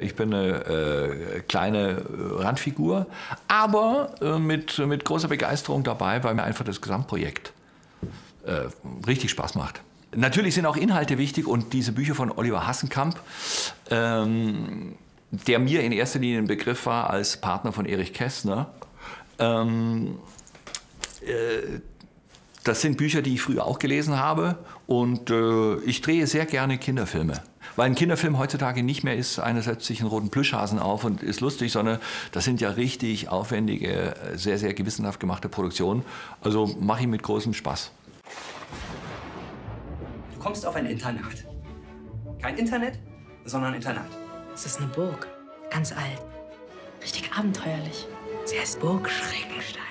Ich bin eine äh, kleine Randfigur, aber äh, mit, mit großer Begeisterung dabei, weil mir einfach das Gesamtprojekt äh, richtig Spaß macht. Natürlich sind auch Inhalte wichtig und diese Bücher von Oliver Hassenkamp, ähm, der mir in erster Linie ein Begriff war als Partner von Erich Kästner. Ähm, äh, das sind Bücher, die ich früher auch gelesen habe und äh, ich drehe sehr gerne Kinderfilme. Weil ein Kinderfilm heutzutage nicht mehr ist, einer setzt sich einen roten Plüschhasen auf und ist lustig, sondern das sind ja richtig aufwendige, sehr, sehr gewissenhaft gemachte Produktionen. Also mache ich mit großem Spaß. Du kommst auf ein Internat. Kein Internet, sondern Internat. Es ist eine Burg, ganz alt. Richtig abenteuerlich. Sie heißt Burg Schreckenstein.